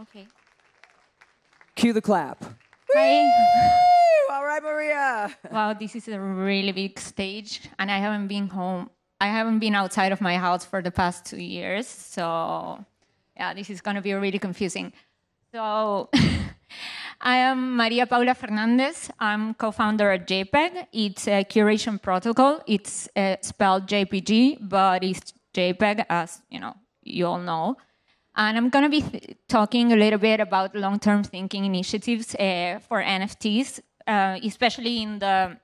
Okay. Cue the clap. Hi. Woo! All right, Maria. Wow, this is a really big stage, and I haven't been home. I haven't been outside of my house for the past two years, so yeah, this is going to be really confusing. So, I am María Paula Fernández. I'm co-founder at JPEG. It's a curation protocol. It's uh, spelled JPG, but it's JPEG, as you know, you all know. And I'm going to be th- talking a little bit about long-term thinking initiatives uh, for NFTs, uh, especially in the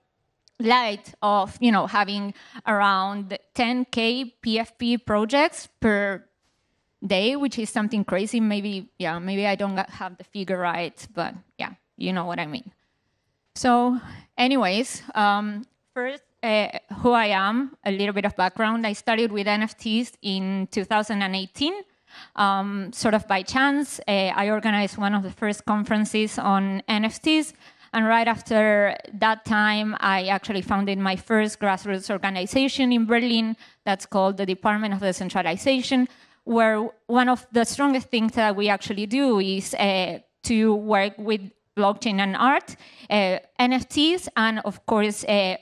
light of you know having around 10k PFP projects per day, which is something crazy. Maybe yeah, maybe I don't have the figure right, but yeah, you know what I mean. So, anyways, um, first, uh, who I am, a little bit of background. I started with NFTs in 2018 um, sort of by chance. Uh, I organized one of the first conferences on NFTs. And right after that time, I actually founded my first grassroots organization in Berlin that's called the Department of Decentralization, where one of the strongest things that we actually do is uh, to work with blockchain and art, uh, NFTs, and of course, uh,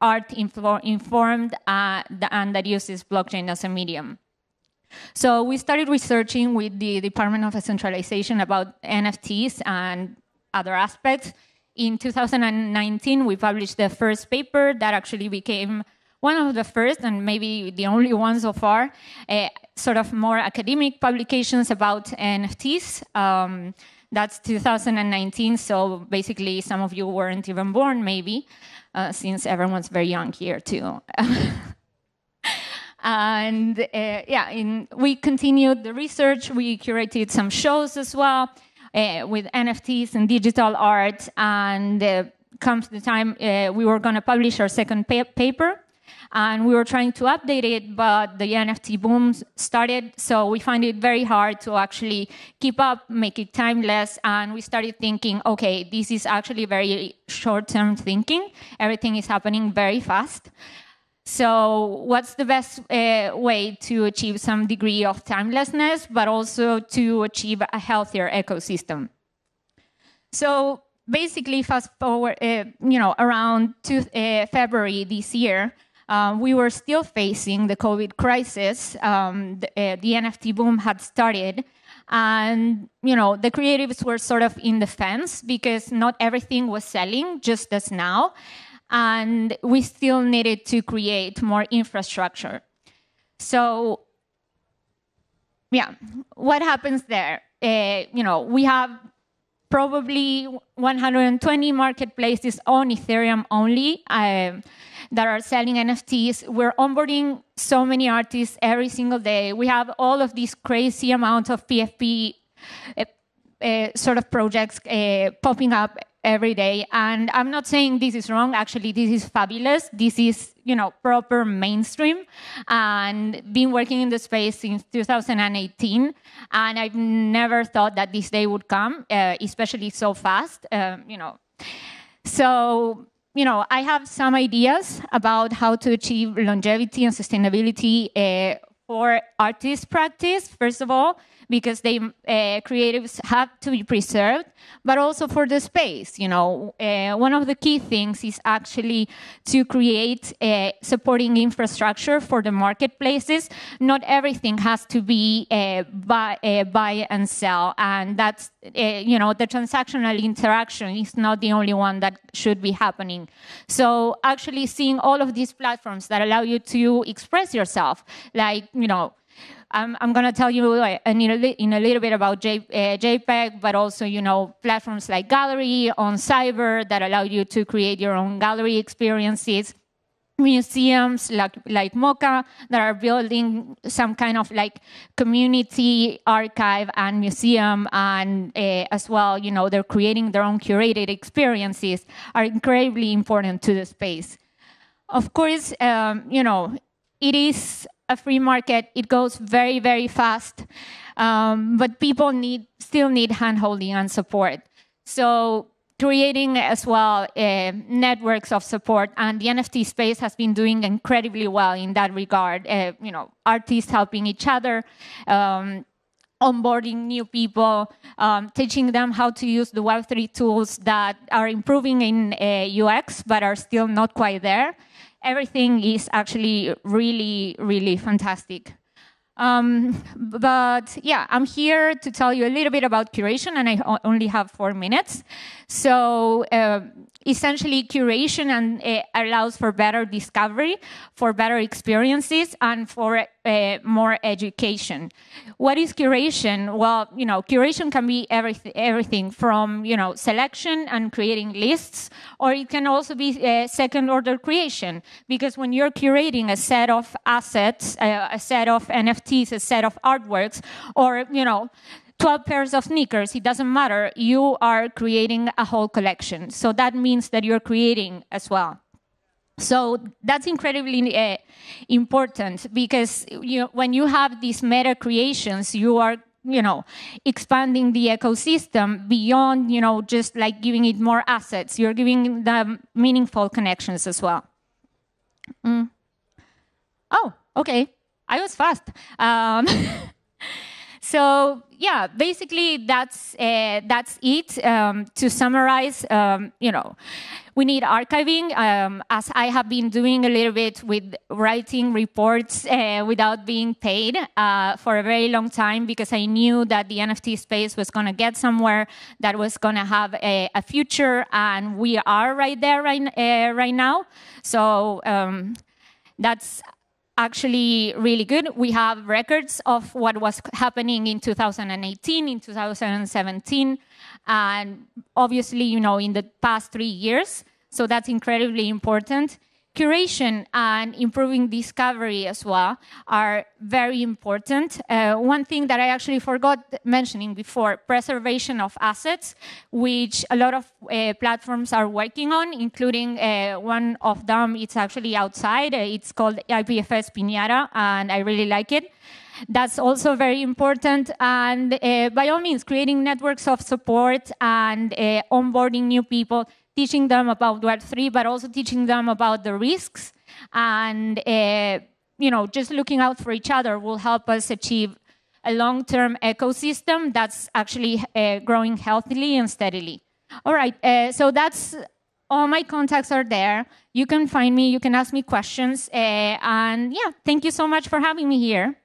art informed uh, and that uses blockchain as a medium. So we started researching with the Department of Decentralization about NFTs and other aspects. In 2019, we published the first paper that actually became one of the first and maybe the only one so far, uh, sort of more academic publications about NFTs. Um, that's 2019, so basically some of you weren't even born, maybe, uh, since everyone's very young here too. And uh, yeah, in, we continued the research. We curated some shows as well uh, with NFTs and digital art. And uh, comes the time uh, we were going to publish our second pa paper. And we were trying to update it, but the NFT boom started. So we find it very hard to actually keep up, make it timeless. And we started thinking, okay, this is actually very short term thinking. Everything is happening very fast. So, what's the best uh, way to achieve some degree of timelessness, but also to achieve a healthier ecosystem? So, basically, fast forward, uh, you know, around two, uh, February this year, uh, we were still facing the COVID crisis. Um, the, uh, the NFT boom had started, and you know, the creatives were sort of in the fence because not everything was selling, just as now and we still needed to create more infrastructure. So, yeah, what happens there? Uh, you know, we have probably 120 marketplaces on Ethereum only uh, that are selling NFTs. We're onboarding so many artists every single day. We have all of these crazy amounts of PFP uh, uh, sort of projects uh, popping up every day. And I'm not saying this is wrong. Actually, this is fabulous. This is, you know, proper mainstream. And been working in the space since 2018. And I've never thought that this day would come, uh, especially so fast, uh, you know. So, you know, I have some ideas about how to achieve longevity and sustainability uh, for artist practice, first of all because they uh, creatives have to be preserved, but also for the space. You know, uh, one of the key things is actually to create a supporting infrastructure for the marketplaces. Not everything has to be uh, buy, uh, buy and sell, and that's uh, you know the transactional interaction is not the only one that should be happening. So actually, seeing all of these platforms that allow you to express yourself, like you know I'm, I'm going to tell you in a, in a little bit about J, uh, JPEG, but also, you know, platforms like Gallery on Cyber that allow you to create your own gallery experiences. Museums like, like MoCA that are building some kind of like community archive and museum, and uh, as well, you know, they're creating their own curated experiences are incredibly important to the space. Of course, um, you know, it is a free market, it goes very, very fast. Um, but people need still need handholding and support. So creating as well uh, networks of support, and the NFT space has been doing incredibly well in that regard. Uh, you know, artists helping each other. Um, onboarding new people, um, teaching them how to use the Web3 tools that are improving in uh, UX but are still not quite there. Everything is actually really, really fantastic. Um, but yeah, I'm here to tell you a little bit about curation, and I only have four minutes. So uh, essentially curation and uh, allows for better discovery, for better experiences, and for uh, more education. What is curation? Well, you know, curation can be everything, everything from you know selection and creating lists, or it can also be uh, second order creation. Because when you're curating a set of assets, uh, a set of NFTs, a set of artworks, or you know 12 pairs of sneakers, it doesn't matter. You are creating a whole collection. So that means that you're creating as well. So that's incredibly uh, important because you know, when you have these meta creations, you are you know expanding the ecosystem beyond you know just like giving it more assets. You're giving them meaningful connections as well. Mm. Oh, okay. I was fast. Um, So yeah, basically that's uh, that's it. Um, to summarize, um, you know, we need archiving, um, as I have been doing a little bit with writing reports uh, without being paid uh, for a very long time because I knew that the NFT space was going to get somewhere that was going to have a, a, future, and we are right there right uh, right now. So um, that's actually really good. We have records of what was happening in 2018, in 2017, and obviously, you know, in the past three years. So that's incredibly important curation and improving discovery as well are very important. Uh, one thing that I actually forgot mentioning before, preservation of assets, which a lot of uh, platforms are working on, including uh, one of them, it's actually outside. Uh, it's called IPFS Pinata, and I really like it. That's also very important. And uh, by all means, creating networks of support and uh, onboarding new people teaching them about Web3, but also teaching them about the risks. And, uh, you know, just looking out for each other will help us achieve a long-term ecosystem that's actually uh, growing healthily and steadily. All right, uh, so that's all my contacts are there. You can find me, you can ask me questions. Uh, and yeah, thank you so much for having me here.